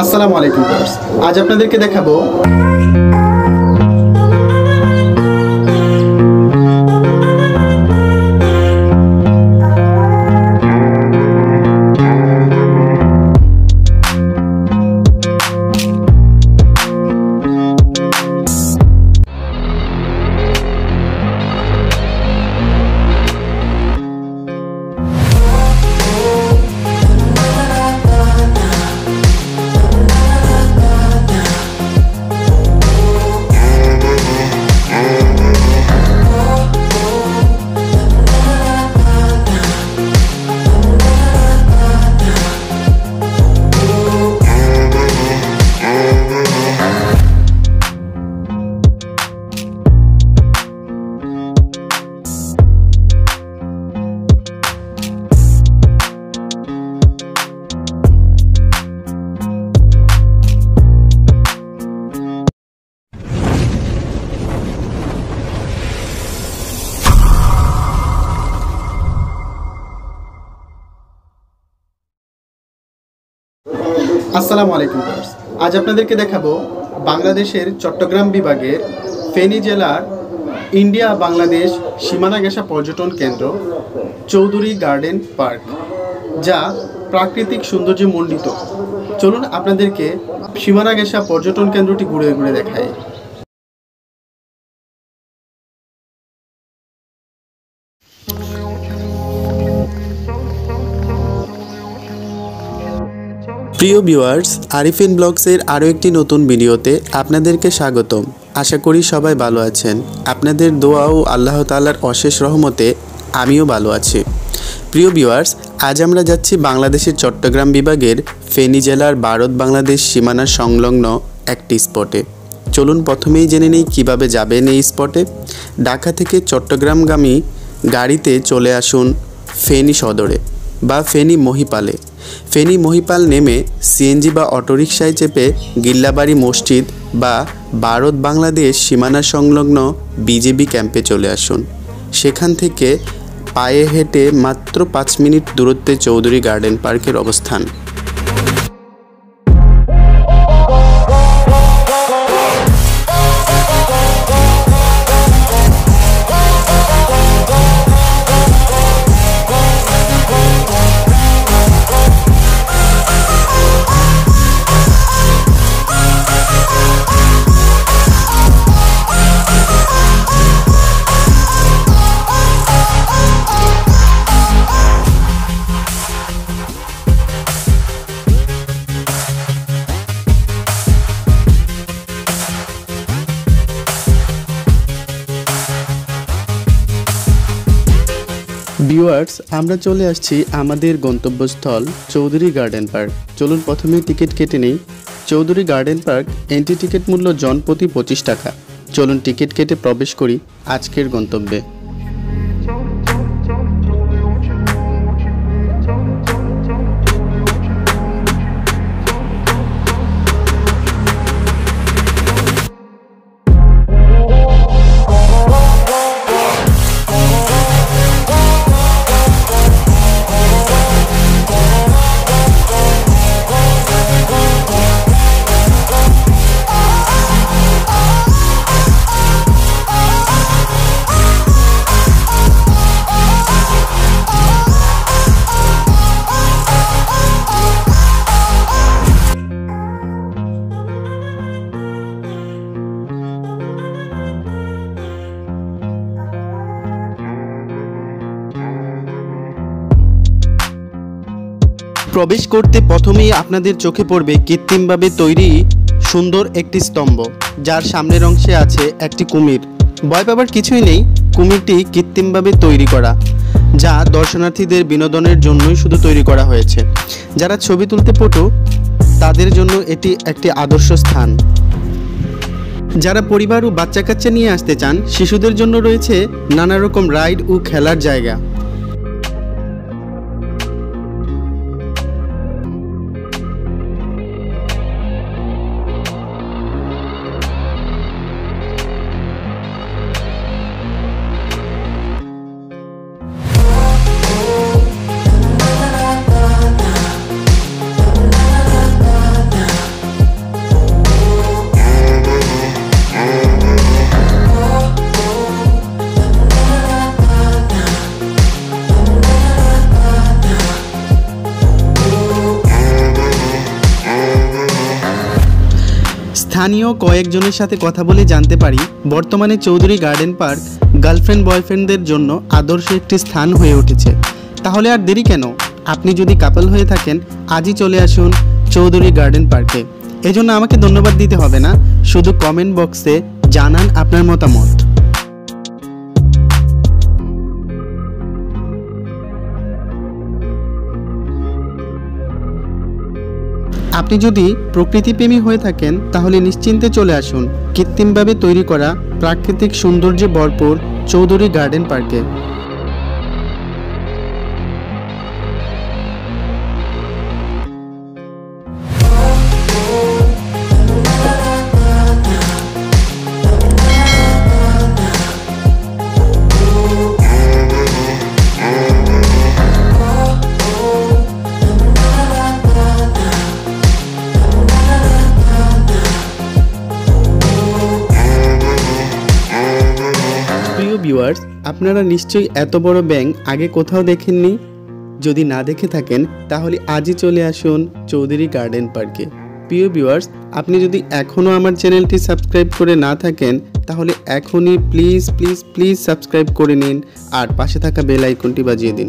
আসসালামু আলাইকুম আজ আপনাদেরকে দেখাবো আসসালামু আলাইকুম আজ আপনাদেরকে দেখাবো বাংলাদেশের চট্টগ্রাম বিভাগের ফেনী জেলার ইন্ডিয়া বাংলাদেশ সীমানা গেসা পর্যটন কেন্দ্র, চৌধুরী গার্ডেন পার্ক, যা প্রাকৃতিক সৌন্দর্যে মণ্ডিত। চলুন আপনাদেরকে সীমানা গেসা পর্যটন কেন্দ্রটি ঘুরে ঘুরে দেখায় প্রিয় ভিউয়ার্স, আরিফিন ব্লগসের আরও একটি নতুন ভিডিওতে আপনাদেরকে স্বাগতম। আশা করি সবাই ভালো আছেন। আপনাদের দোয়া ও আল্লাহ তাআলার অশেষ রহমতে আমিও ভালো আছি। প্রিয় ভিউয়ার্স, আজ আমরা যাচ্ছি বাংলাদেশের চট্টগ্রাম বিভাগের ফেনী জেলার ভারত, বাংলাদেশ সীমানার সংলগ্ন একটি স্পটে। চলুন প্রথমেই জেনে নেই কীভাবে যাবেন এই স্পটে। ঢাকা থেকে চট্টগ্রামগামী গাড়িতে চলে আসুন ফেনী সদরে। বা ফেনী মহিপালে। ফেনী মহিপাল নেমে সিএনজি বা অটোরিকশায় চেপে গিল্লাবাড়ি মসজিদ বা ভারত বাংলাদেশ সীমানা সংলগ্ন বিজেপি ক্যাম্পে চলে আসুন। সেখান থেকে পায়ে হেঁটে মাত্র পাঁচ মিনিট দূরত্বে চৌধুরী গার্ডেন পার্কের অবস্থান। ভিউয়ার্স, আমরা চলে আসছি আমাদের গন্তব্যস্থল চৌধুরী গার্ডেন পার্ক। চলুন প্রথমে টিকিট কেটে নেই। Chowdhury garden park entry ticket মূল্য জনপ্রতি পঁচিশ টাকা। চলুন টিকিট কেটে প্রবেশ করি আজকের গন্তব্যে। প্রবেশ করতে প্রথমেই আপনাদের চোখে পড়বে কৃত্রিমভাবে তৈরি সুন্দর একটি স্তম্ভ, যার সামনের অংশে আছে একটি কুমির। ভয় পাবার কিছুই নেই, কুমিরটি কৃত্রিমভাবে তৈরি করা, যা দর্শনার্থীদের বিনোদনের জন্যই শুধু তৈরি করা হয়েছে। যারা ছবি তুলতে পটু, তাদের জন্য এটি একটি আদর্শ স্থান। যারা পরিবার ও বাচ্চা কাচ্চা নিয়ে আসতে চান, শিশুদের জন্য রয়েছে নানা রকম রাইড ও খেলার জায়গা। স্থানীয় কয়েকজনের সাথে কথা বলে জানতে পারি, বর্তমানে চৌধুরী গার্ডেন পার্ক গার্লফ্রেন্ড বয়ফ্রেন্ডদের জন্য আদর্শ একটি স্থান হয়ে উঠেছে। তাহলে আর দেরি কেন? আপনি যদি কাপল হয়ে থাকেন, আজই চলে আসুন চৌধুরী গার্ডেন পার্কে। এজন্য আমাকে ধন্যবাদ দিতে হবে না, শুধু কমেন্ট বক্সে জানান আপনার মতামত। আপনি যদি প্রকৃতিপ্রেমী হয়ে থাকেন, তাহলে নিশ্চিন্তে চলে আসুন কৃত্রিমভাবে তৈরি করা প্রাকৃতিক সৌন্দর্যে ভরপুর চৌধুরী গার্ডেন পার্কে। আপনারা নিশ্চয়ই এত বড় ব্যাঙ আগে কোথাও দেখেননি? যদি না দেখে থাকেন, তাহলে আজই চলে আসুন চৌধুরী গার্ডেন পার্কে। প্রিয় ভিউয়ার্স, আপনি যদি এখনও আমার চ্যানেলটি সাবস্ক্রাইব করে না থাকেন, তাহলে এখনই প্লিজ প্লিজ প্লিজ সাবস্ক্রাইব করে নিন আর পাশে থাকা বেল আইকনটি বাজিয়ে দিন।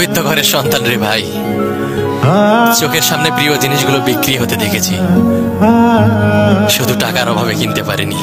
মধ্যবিত্ত ঘরের সন্তান রে ভাই। চোখের সামনে প্রিয় জিনিসগুলো বিক্রি হতে দেখেছি। শুধু টাকার অভাবে কিনতে পারিনি।